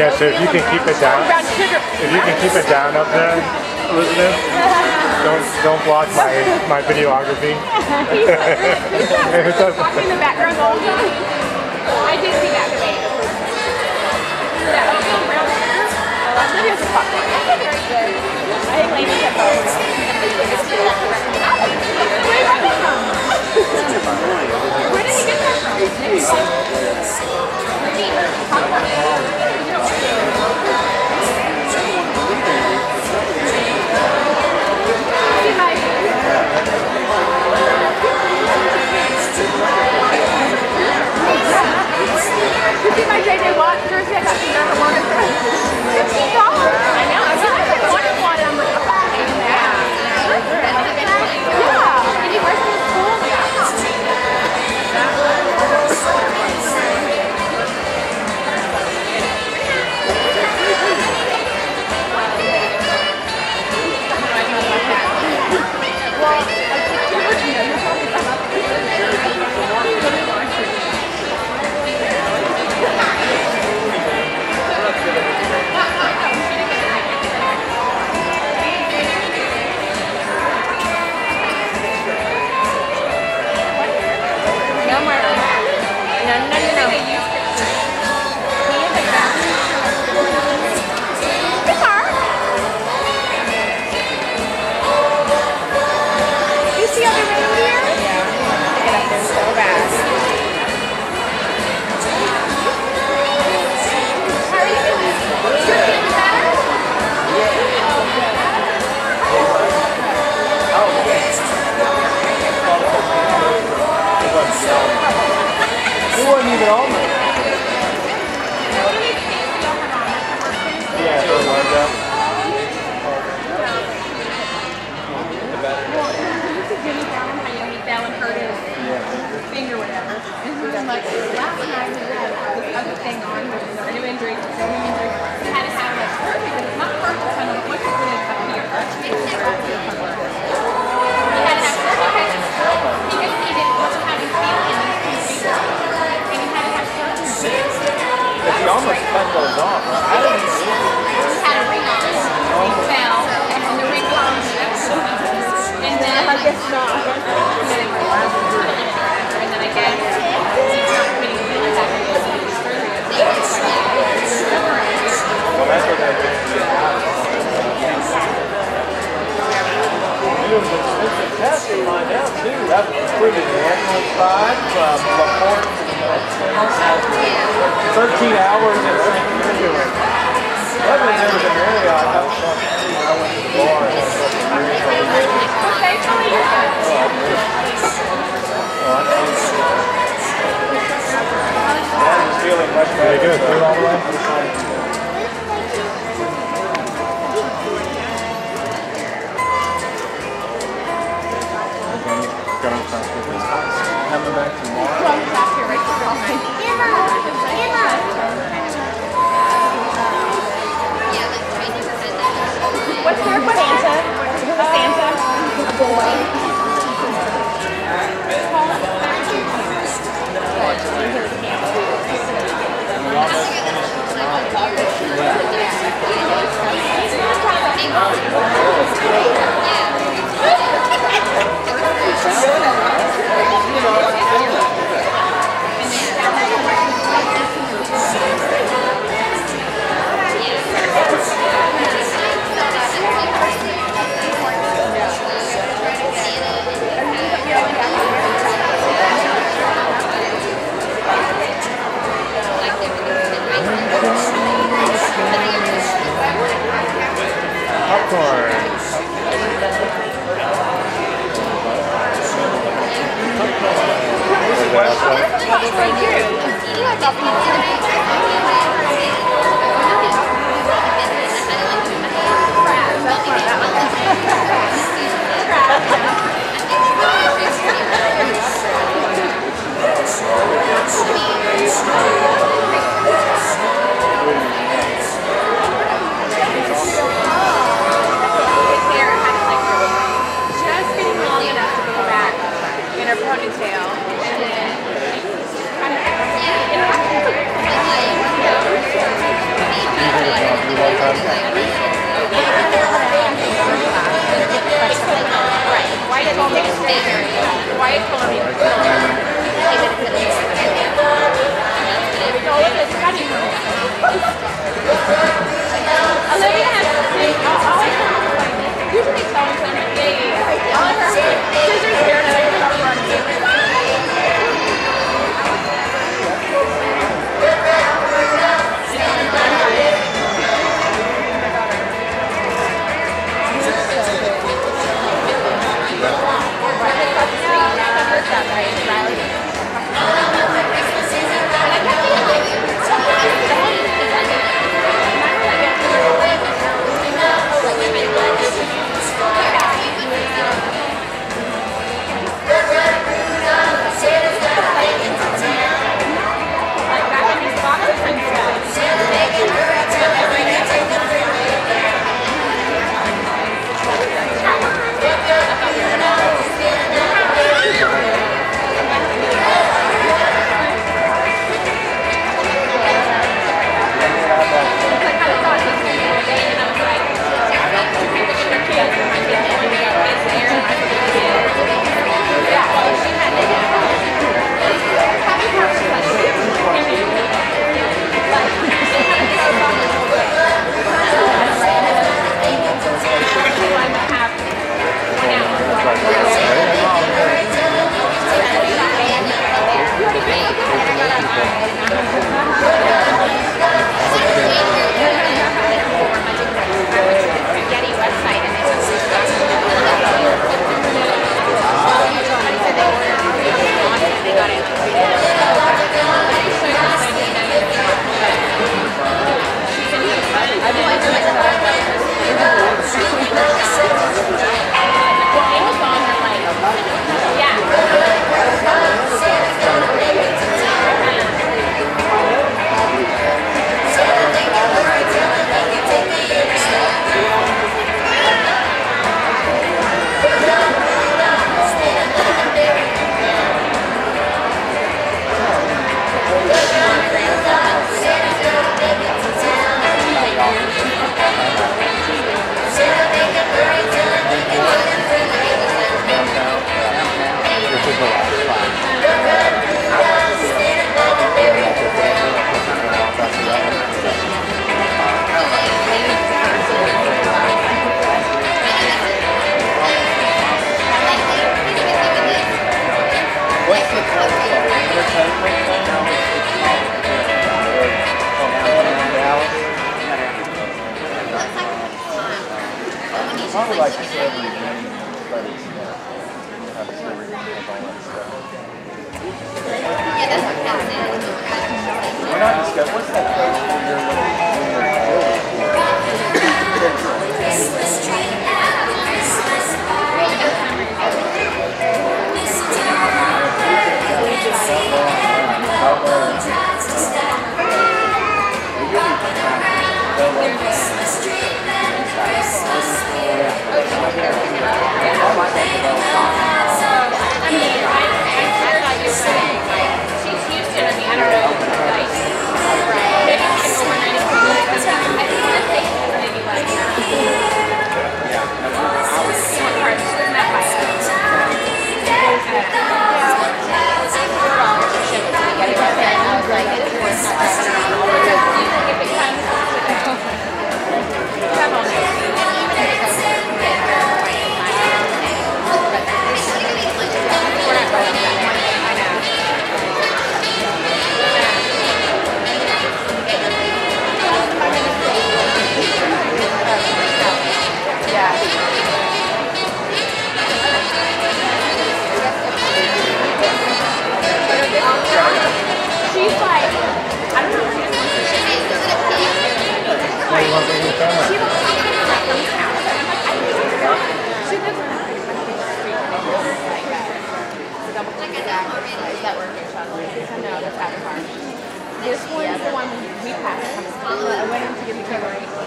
Yeah, so if you can keep it down, if you can keep it down up there, Elizabeth, don't don't block my my videography. he's, he's, he's in the background all the time. Very good. Third all the way. White color, white color. Thank you. people like every meeting, but it's, you know, to all that stuff. Yeah, that's what We're not discussing, what's that? Place where you're This one's is the one we passed. I went in to get the camera.